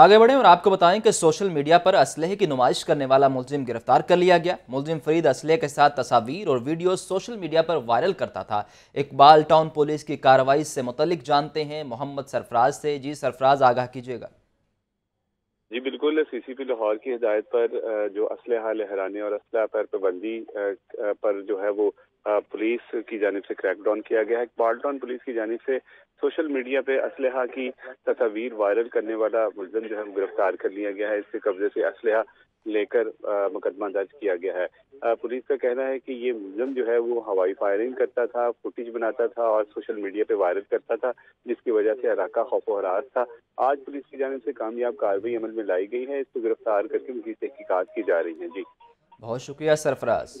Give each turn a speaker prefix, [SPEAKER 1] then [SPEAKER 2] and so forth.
[SPEAKER 1] आगे बढ़े और आपको बताएँ कि सोशल मीडिया पर असलहे की नुमाइश करने वाला मुलजिम गिरफ़्तार कर लिया गया। मुलजिम फरीद असलहे के साथ तस्वीर और वीडियो सोशल मीडिया पर वायरल करता था। इकबाल टाउन पुलिस की कार्रवाई से मुतलिक जानते हैं। मोहम्मद सरफराज से। जी सरफराज, आगाह कीजिएगा।
[SPEAKER 2] जी, बिल्कुल सीसीपी लाहौर की हिदायत पर जो असलहा लहराने और असलहा पर पाबंदी पर जो है वो पुलिस की जानब से क्रैकडाउन किया गया है। बाल्टाउन पुलिस की जानब से सोशल मीडिया पे असलहा की तस्वीर वायरल करने वाला मुलजम जो है गिरफ़्तार कर लिया गया है। इसके कब्जे से असलहा लेकर मुकदमा दर्ज किया गया है। पुलिस का कहना है कि ये मुलम जो है वो हवाई फायरिंग करता था, फुटेज बनाता था और सोशल मीडिया पे वायरल करता था, जिसकी वजह से इलाका खौफ हरास था। आज पुलिस की जानब से कामयाब कार्रवाई अमल में लाई गई है। इसको गिरफ़्तार करके उनकी तहकीकत की जा रही है। जी।
[SPEAKER 1] बहुत शुक्रिया सरफराज।